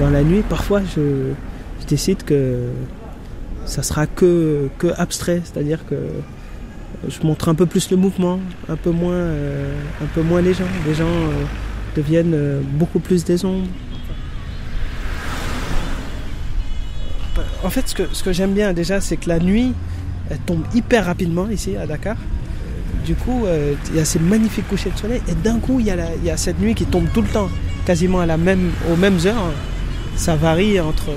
dans la nuit, parfois je, décide que ça sera que, que abstrait, c'est-à-dire que je montre un peu plus le mouvement, un peu moins, euh, un peu moins les gens. Les gens euh, deviennent euh, beaucoup plus des ombres. En fait, ce que, ce que j'aime bien déjà, c'est que la nuit, elle tombe hyper rapidement ici à Dakar. Du coup, il y a ces magnifiques couchers de soleil et d'un coup, il y, y a cette nuit qui tombe tout le temps, quasiment à la même, aux mêmes heures. Ça varie entre,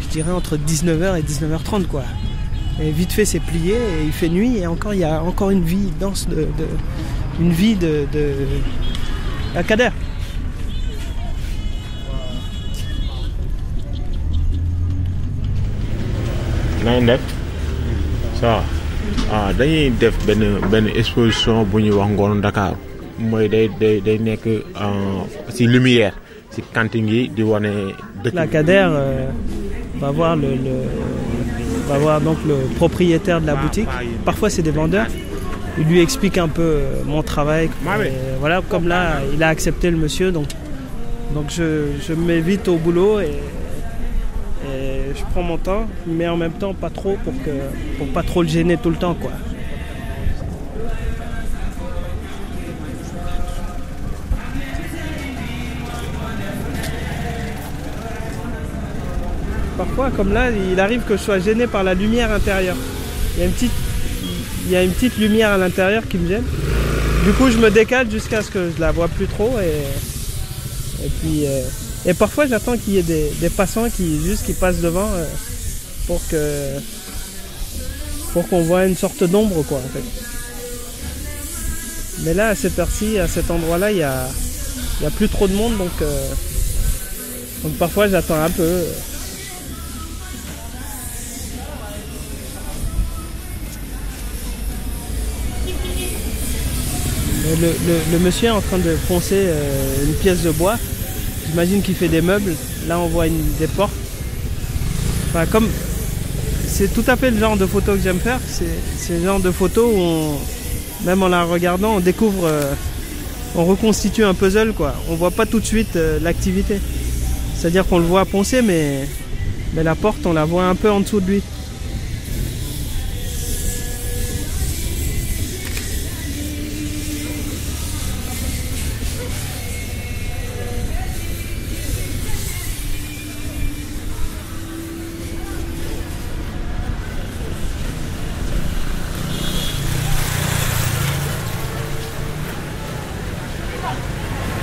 je dirais, entre 19h et 19h30, quoi. Et vite fait, c'est plié il fait nuit et encore, il y a encore une vie dense de, une vie de, de... à Kader. ça ah dañuy def benn benn exposition bu ñuy Dakar mooy day day day lumière si yi di wane dëkk La Kader euh, va voir le, le- va voir donc le propriétaire de la boutique. Parfois c'est des vendeurs. Il lui explique un peu euh, mon travail. Et voilà, comme là, il a accepté le monsieur, donc donc je, je me mets vite au boulot et, et je prends mon temps, mais en même temps pas trop pour que pour pas trop le gêner tout le temps quoi. Parfois, comme là, il arrive que je sois gêné par la lumière intérieure. Il y a une petite, lumière à l'intérieur qui me gêne. Du coup, je me décale jusqu'à ce que je la vois plus trop et, puis euh, et parfois j'attends qu'il y ait des, passants qui juste qui passent devant euh, pour que pour qu'on voit une sorte d'ombre quoi en fait. Mais là à cette heure-ci, à cet endroit-là, il y a a plus trop de monde donc euh, donc parfois j'attends un peu. Le, le- monsieur est en train de poncer euh, une pièce de bois. J'imagine qu'il fait des meubles. Là, on voit une, des portes. C'est tout à fait le genre de photo que j'aime faire. C'est le genre de photo où, même en la regardant, on découvre, euh, on reconstitue un puzzle, quoi. On voit pas tout de suite euh, l'activité. C'est-à-dire qu'on le voit poncer, mais la porte, on la voit un peu en dessous de lui.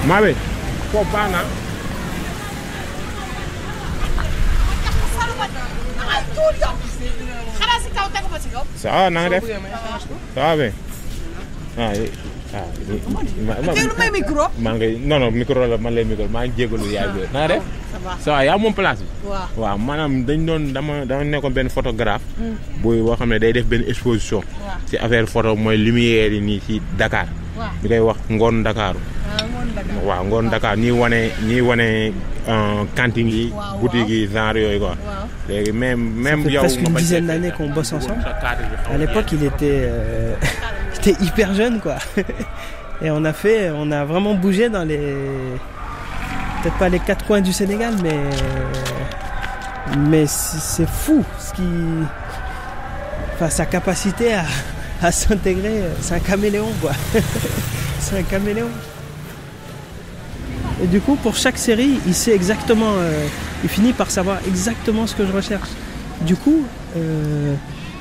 Maa bi foofu baax na ça na nga def? Ça va bien. Ah eh, ah tey lu maa ngi non non micro la man lay micro maa ngi jégalu yaay bi na nga def? Ça va. Ça yaa moom place bi? Waaw. maanaam dañ doon dama dama nekkoon benn photographe. Buy boo xam ne day def benn exposition. Ci affaire photo mooy lumière yi nii ci Dakar. Ñu koy wax ngoon Dakar. Waaw ngoon Dakar. waaw ngoon Dakar ñi wane ñi wane euh, cantine yi boutique yi genre yooyu quoi léegi même même fait yow presque une dizaine d'années qu'on bosse ensemble. À l'époque, il était, euh, il était hyper jeune, quoi. Et on a fait, on a vraiment bougé dans les, peut-être pas les quatre coins du Sénégal, mais, mais c'est c'est fou ce qui, enfin, sa capacité à, à s'intégrer. C'est un caméléon, quoi. c'est un caméléon. Et du coup, pour chaque série, il sait exactement, euh, il finit par savoir exactement ce que je recherche. Du coup, euh,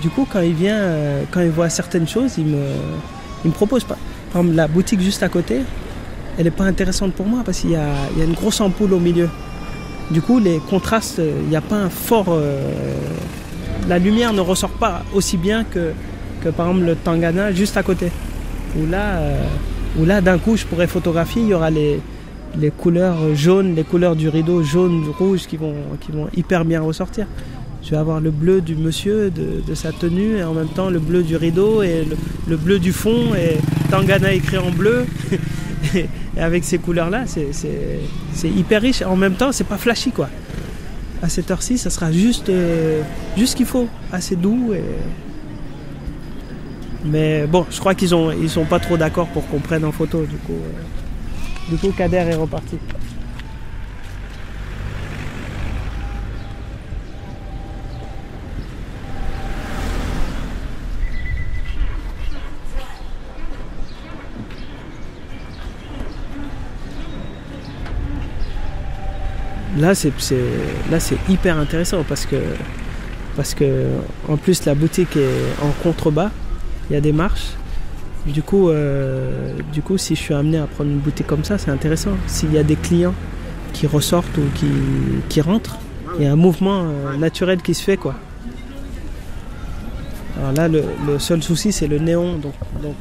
du coup, quand il vient, euh, quand il voit certaines choses, il me, me propose pas. Par exemple, la boutique juste à côté, elle n'est pas intéressante pour moi parce qu'il y a, une grosse ampoule au milieu. Du coup, les contrastes, il n'y a pas un fort. la lumière ne ressort pas aussi bien que, que par exemple le Tangana juste à côté. Où là, où là d'un coup, je pourrais photographier, il y aura les, les couleurs jaunes, les couleurs du rideau jaune, rouge qui vont, hyper bien ressortir. Je vais avoir le bleu du monsieur, de, sa tenue, et en même temps le bleu du rideau et le, le bleu du fond, et Tangana écrit en bleu. et avec ces couleurs-là, c'est- hyper riche. En même temps, c'est pas flashy, quoi. À cette heure-ci, ça sera juste, euh, ce qu'il faut, assez doux. Mais bon, je crois qu'ils ont, sont pas trop d'accord pour qu'on prenne en photo. Du coup, euh, du coup, Kader est reparti. Là, c'est là c'est hyper intéressant parce que parce que en plus la boutique est en contrebas, il y a des marches du coup, euh, du coup, si je suis amené à prendre une boutique comme ça, c'est intéressant. S'il y a des clients qui ressortent ou qui, qui rentrent, il y a un mouvement euh, naturel qui se fait quoi. Alors là, le, le seul souci, c'est le néon. Donc, donc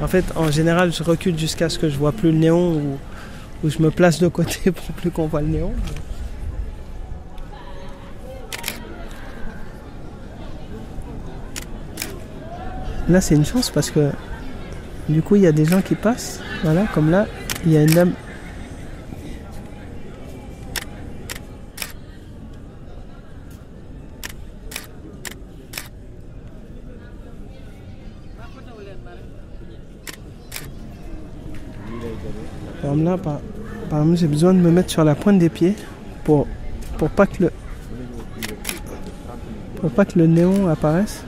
en fait, en général, je recule jusqu'à ce que je vois plus le néon ou, ou je me place de côté pour plus qu'on voit le néon. Là, c'est une chance parce que du coup, il y a des gens qui passent. Voilà, comme là, il y a une dame. Par exemple, là, par, par j'ai besoin de me mettre sur la pointe des pieds pour, pour pas que le pour pas que le néon apparaisse.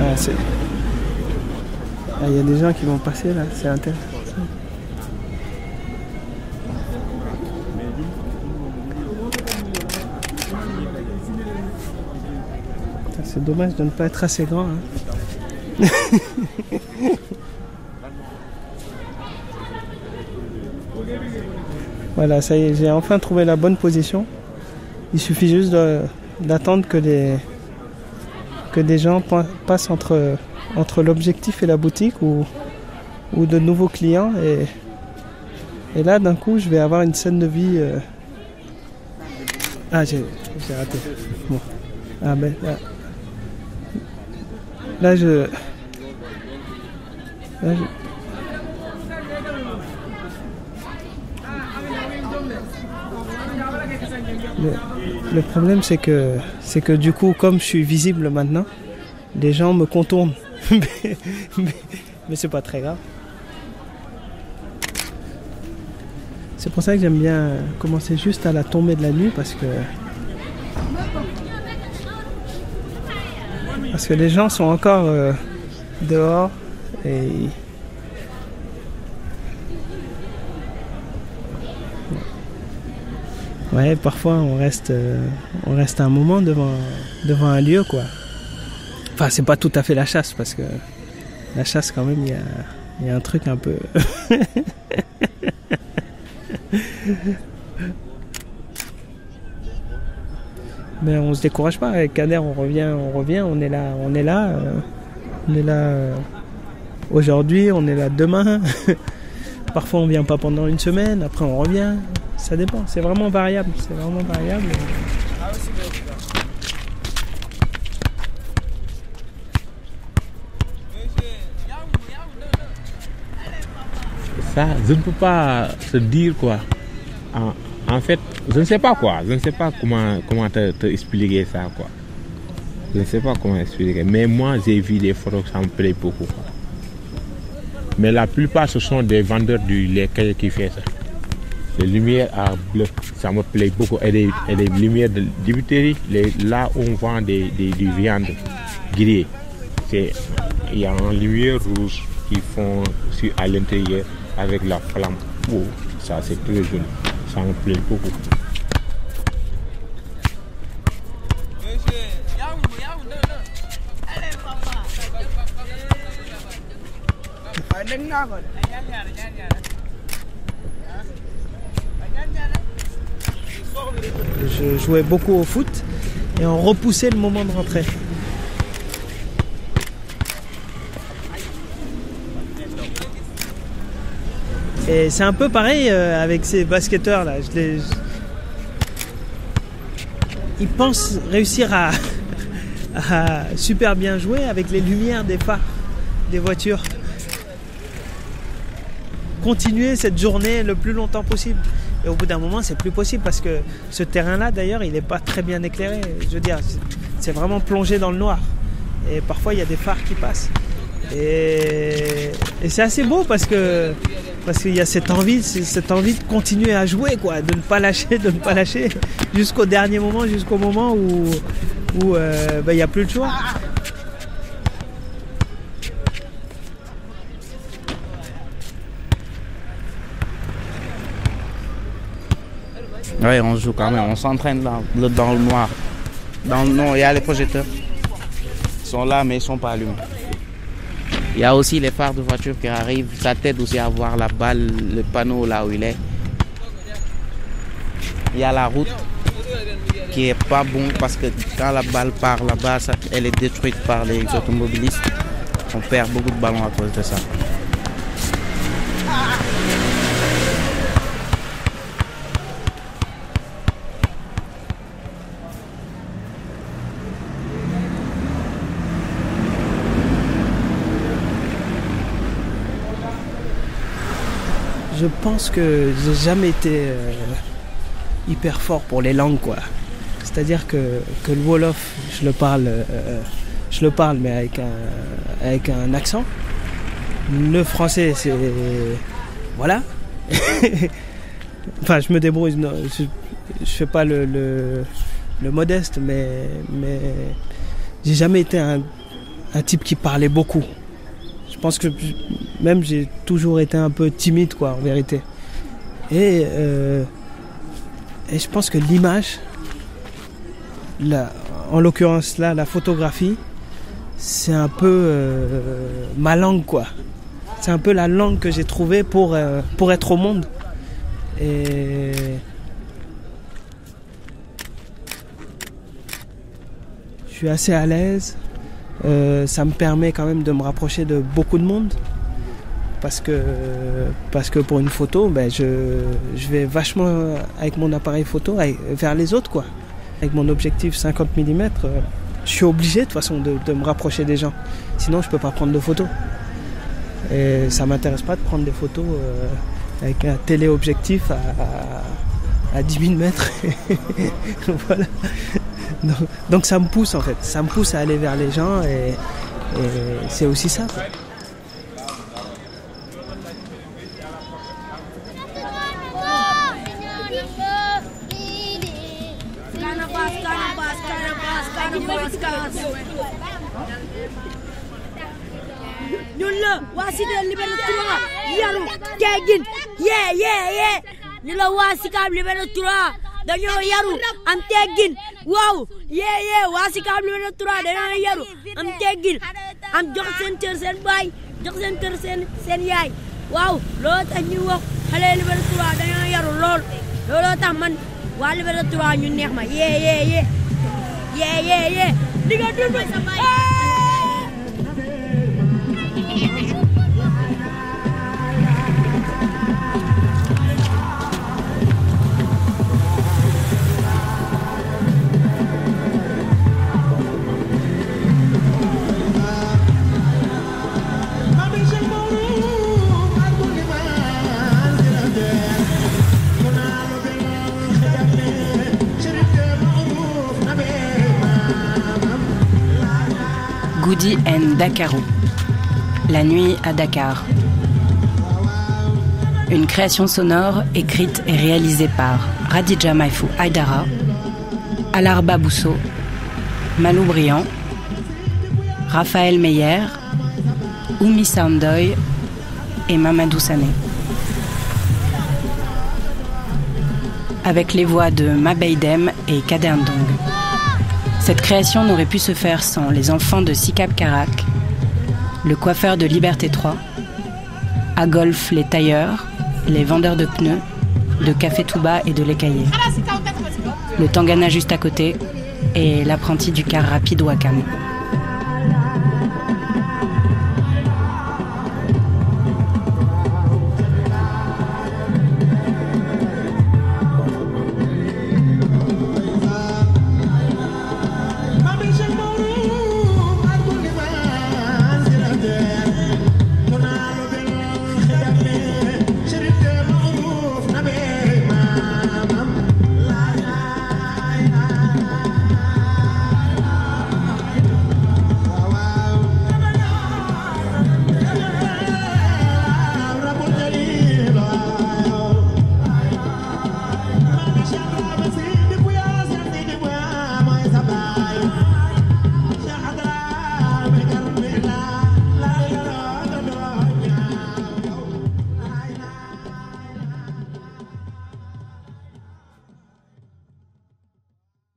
Ah, c'est- Ah, il y a des gens qui vont passer là, c'est intéressant. C'est dommage de ne pas être assez grand. hein. voilà, ça y est, j'ai enfin trouvé la bonne position. Il suffit juste d'attendre que que des gens pa- passent entre, entre l'objectif et la boutique ou, ou de nouveaux clients et, là d'un coup je vais avoir une scène de vie euh, ah j'ai j'ai raté. Bon. Ah ben là, là je là, je- Le, le problème c'est que c'est que du coup comme je suis visible maintenant, les gens me contournent. mais c'est pas très grave. C'est pour ça que j'aime bien commencer juste à la tombée de la nuit parce que parce que les gens sont encore euh, dehors et Ouais, parfois on reste, euh, on reste un moment devant, devant un lieu, quoi. Enfin, c'est pas tout à fait la chasse, parce que la chasse, quand même, il y a, un truc un peu. Mais on se décourage pas. Avec Kader, on revient, on revient, on est là, on est là, euh, on est là euh, aujourd'hui, on est là demain. Parfois, on vient pas pendant une semaine, après on revient. Ça dépend, c'est vraiment variable. C'est vraiment variable. Ça, je ne peux pas se dire quoi. En, fait, je ne sais pas quoi. Je ne sais pas comment, comment te, te expliquer ça quoi. Je ne sais pas comment expliquer. Mais moi, j'ai vu des photos, ça me plaît beaucoup. Mais la plupart, ce sont des vendeurs du lait qui font ça. Les lumières à bleu, ça me plaît beaucoup. Et les, et les lumières de débiterie, là où on vend des, des, des viandes grillées. Il y a une lumière rouge qui font sur, à l'intérieur avec la flamme. Oh, ça, c'est très joli. Ça me plaît beaucoup. Je jouais beaucoup au foot et on repoussait le moment de rentrée. Et c'est un peu pareil euh, avec ces basketteurs là. Ils pensent réussir à... super bien jouer avec les lumières des phares des voitures. Continuer cette journée le plus longtemps possible. Et au bout d'un moment, c'est plus possible parce que ce terrain-là, d'ailleurs, il n'est pas très bien éclairé. Je veux dire, c'est- vraiment plongé dans le noir. Et parfois, il y a des phares qui passent. Et c'est assez beau parce que parce qu'il y a cette envie, cette envie de continuer à jouer, quoi, de ne pas lâcher, de ne pas lâcher jusqu'au dernier moment, jusqu'au moment où euh, bah, il n'y a plus le choix. Oui, on joue quand même. On s'entraîne là, dans le noir. Dans le non, il y a les projecteurs. Ils sont là, mais ils sont pas allumés. Il y a aussi les phares de voiture qui arrivent. Ça t'aide aussi à voir la balle, le panneau là où il est. Il y a la route qui est pas bon parce que quand la balle part là-bas, elle est détruite par les automobilistes. On perd beaucoup de ballons à cause de ça. Je pense que j'ai jamais été euh, hyper fort pour les langues, quoi. C'est-à-dire que, que le Wolof, je le parle, euh, je le parle, mais avec un, avec un accent. Le français, c'est voilà. enfin, je me débrouille. je, je fais pas le, le, le modeste, mais mais j'ai jamais été un, un type qui parlait beaucoup. Je pense que même j'ai toujours été un peu timide, quoi, en vérité. Et, euh, je pense que l'image, en l'occurrence là, la photographie, c'est un peu euh, ma langue, quoi. C'est un peu la langue que j'ai trouvée pour, euh, pour être au monde. Et je suis assez à l'aise. Euh, ça me permet quand même de me rapprocher de beaucoup de monde. Parce que parce que pour une photo ben je, je vais vachement avec mon appareil photo vers les autres quoi. Avec mon objectif 50 mm je suis obligé de toute façon de, de me rapprocher des gens. Sinon je peux pas prendre de photos. Et ça m'intéresse pas de prendre des photos euh, avec un téléobjectif à, à, à 10 000 mètres. Voilà donc, ça me pousse en fait. Ça me pousse à aller vers les gens et, c'est aussi ça quoi. ñun la waa Cité Liberté 3 yaru teggin yee yee yee ñu la waa Sicap Liberté 3 dañoo yaru am teggin waaw yee yee waa Sicap Liberté 3 dañoo yaru. Am teggin am jox seen cër seen baay jox seen cër seen seen yaay. Waaw looloo tax ñu wax xale Liberté 3 dañoo yaru lool. Looloo tax man waa Liberté 3 ñu neex ma. Yee yee yee. Yee yee yee. Di nga dund Dakaro. La nuit à Dakar. Une création sonore écrite et réalisée par Radija Maifou Aydara, Alarba Bousso, Malou Briand, Raphaël Meyer, Oumi Soundoy et Mamadou Sané. Avec les voix de Mabeidem et Kader Ndong. Cette création n'aurait pu se faire sans les enfants de Sikap Karak, le coiffeur de Liberté 3, à Golf les tailleurs, les vendeurs de pneus, de Café Touba et de l'écaillé, le Tangana juste à côté et l'apprenti du car rapide Wakam.